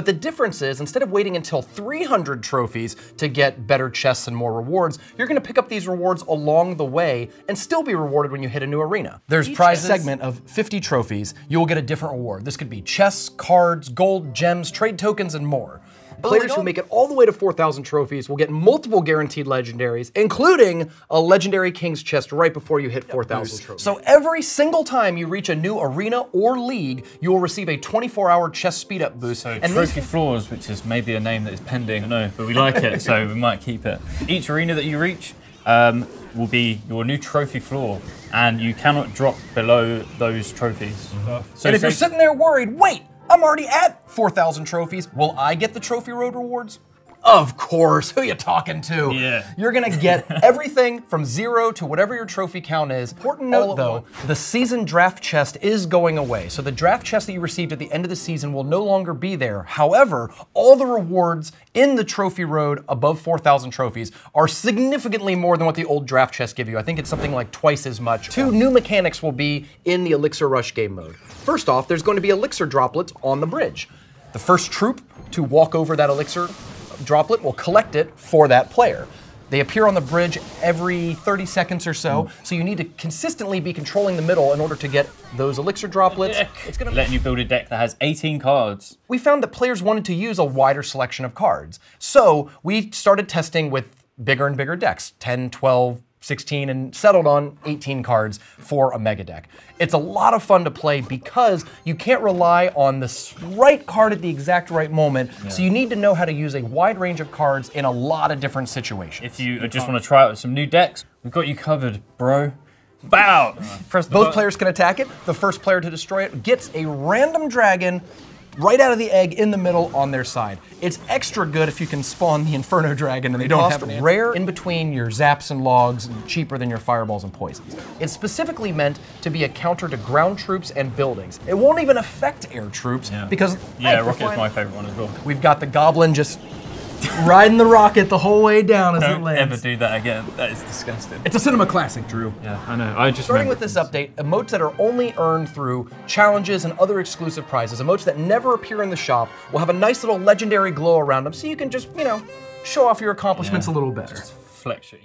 but the difference is instead of waiting until 300 trophies to get better chests and more rewards, you're gonna pick up these rewards along the way and still be rewarded when you hit a new arena. There's Each prizes. segment of 50 trophies, you will get a different reward. This could be chests, cards, gold, gems, trade tokens, and more. Players who make it all the way to 4,000 trophies will get multiple guaranteed legendaries, including a legendary King's Chest right before you hit 4,000 trophies. So every single time you reach a new arena or league, you will receive a 24-hour chest speed up boost. So and Trophy Floors, which is maybe a name that is pending, no, but we like it, so we might keep it. Each arena that you reach um, will be your new trophy floor, and you cannot drop below those trophies. Mm -hmm. So and if you're sitting there worried, wait, I'm already at 4,000 trophies. Will I get the trophy road rewards? Of course, who you talking to? Yeah. You're gonna get everything from zero to whatever your trophy count is. Important note though, the season draft chest is going away. So the draft chest that you received at the end of the season will no longer be there. However, all the rewards in the trophy road above 4,000 trophies are significantly more than what the old draft chests give you. I think it's something like twice as much. Two new mechanics will be in the Elixir Rush game mode. First off, there's going to be Elixir droplets on the bridge. The first troop to walk over that Elixir droplet will collect it for that player. They appear on the bridge every 30 seconds or so, mm. so you need to consistently be controlling the middle in order to get those elixir droplets. It's gonna letting you build a deck that has 18 cards. We found that players wanted to use a wider selection of cards. So we started testing with bigger and bigger decks, 10, 12, 16 and settled on 18 cards for a mega deck. It's a lot of fun to play because you can't rely on the right card at the exact right moment, yeah. so you need to know how to use a wide range of cards in a lot of different situations. If you just want to try out some new decks, we've got you covered, bro. Bow! Both players can attack it. The first player to destroy it gets a random dragon right out of the egg in the middle on their side. It's extra good if you can spawn the Inferno Dragon and they don't have an rare in between your zaps and logs and cheaper than your fireballs and poisons. It's specifically meant to be a counter to ground troops and buildings. It won't even affect air troops yeah. because Yeah, hey, Rocket's my favorite one as well. We've got the Goblin just riding the rocket the whole way down as Don't it lands. ever do that again. That is disgusting. It's a cinema classic, Drew. Yeah, I know. I just starting with this update, emotes that are only earned through challenges and other exclusive prizes, emotes that never appear in the shop, will have a nice little legendary glow around them, so you can just you know show off your accomplishments yeah, a little better. Just flex it.